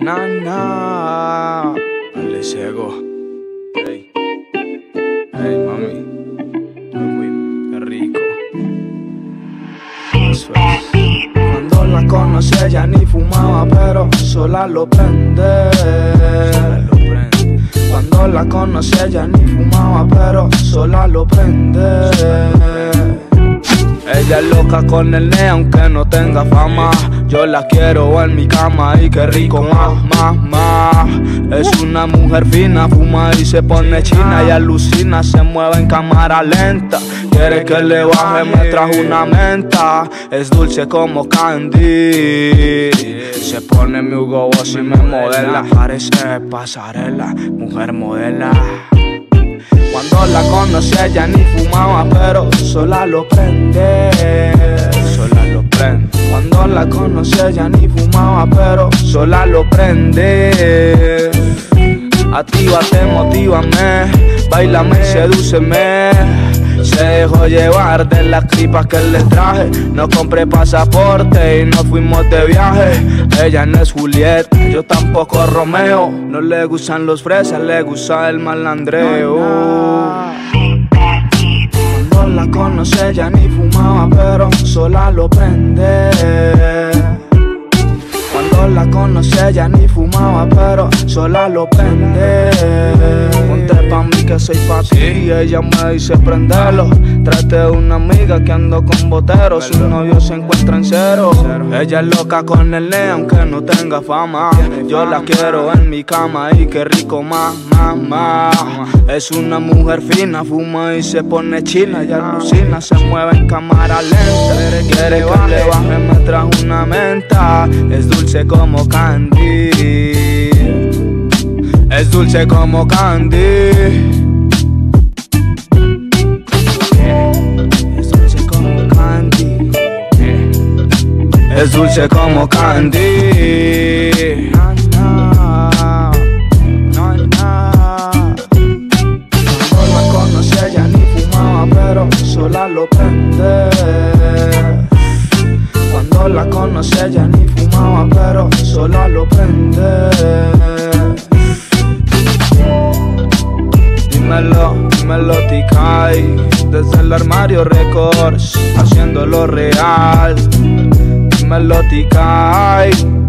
Na, na. Dale ciego. Hey. Hey, mami. Qué rico. Cuando la conocí ella ni fumaba, pero sola lo prende. Sola lo prende. Cuando la conocí ella ni fumaba, pero sola lo prende. Ella es loca con el ne aunque no tenga fama Yo la quiero en mi cama y qué rico más, más Es una mujer fina, fuma y se pone china Y alucina, se mueve en cámara lenta. Quiere que le baje, me una menta. Es dulce como candy. Se pone mi Hugo Boss y me modela. Parece pasarela, mujer modela. Cuando la conocí ella ni fumaba, pero sola lo prende. Ella ni fumaba, pero sola lo prende. Actívate, motívame, bailame sedúceme. Se dejó llevar de las clipas que le traje. No compré pasaporte y no fuimos de viaje. Ella no es Julieta, yo tampoco Romeo. No le gustan los fresas, le gusta el malandreo. Cuando la conocí ella ni fumaba, pero sola lo prende. Cuando la conocí ella ni fumaba, pero sola lo prende. Pa' mí que soy pa' ti y ella me dice prenderlo. Trate de una amiga que ando con boteros, su novio se encuentra en cero. Ella es loca con el ne aunque no tenga fama. Yo la quiero en mi cama y qué rico más, más. Es una mujer fina, fuma y se pone china y alucina, se mueve en cámara lenta. Quiere que le baje, me trajo una menta. Es dulce como candy. Es dulce como candy. Es dulce como candy. Es dulce como candy. Na, na, na, na. Cuando la conocí ella ni fumaba, pero sola lo prende. Cuando la conocí ella ni fumaba, pero sola lo prende. Desde el armario records Haciéndolo real. Dímelo Ticay